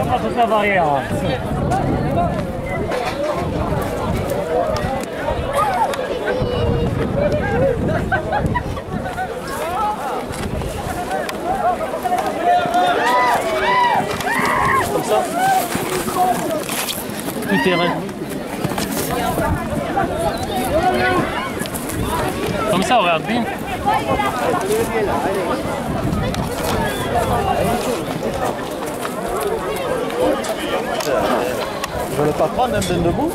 on va barrière. Comme ça. Tout rêve. Comme ça, regarde bien. Vous voulez pas prendre un bain debout